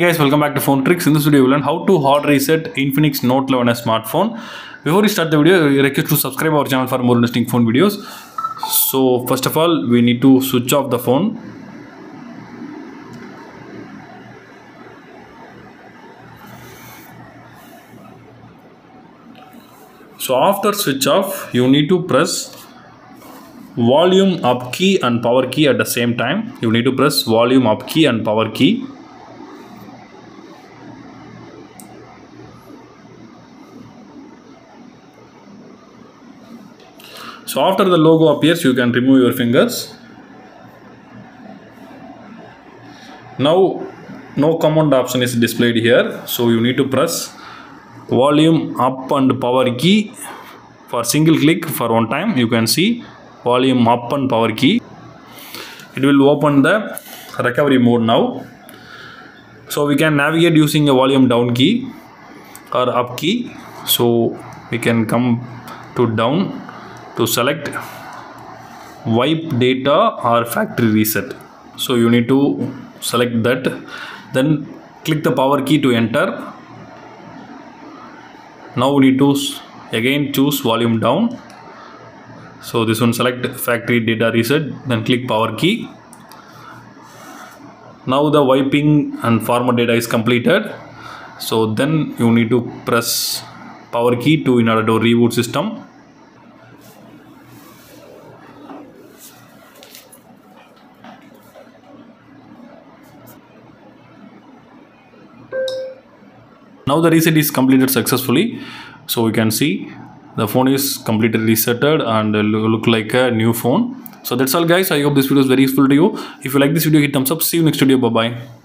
guys, welcome back to Phone Trickz. In this video, we'll learn how to hard reset Infinix Note 11S smartphone. Before we start the video, request to subscribe our channel for more interesting phone videos. So first of all, we need to switch off the phone. So after switch off, you need to press volume up key and power key at the same time. You need to press volume up key and power key. So after the logo appears, you can remove your fingers. Now, no command option is displayed here. So you need to press volume up and power key for single click for one time. You can see volume up and power key. It will open the recovery mode now. So we can navigate using a volume down key or up key. So we can come to down to select wipe data or factory reset. So you need to select that. Then click the power key to enter. Now we need to again choose volume down. So this one select factory data reset then click power key. Now the wiping and format data is completed. So then you need to press power key to in order to reboot system now the reset is completed successfully. So we can see the phone is completely resetted and look like a new phone. So that's all guys. I hope this video is very useful to you. If you like this video hit thumbs up. See you next video. Bye bye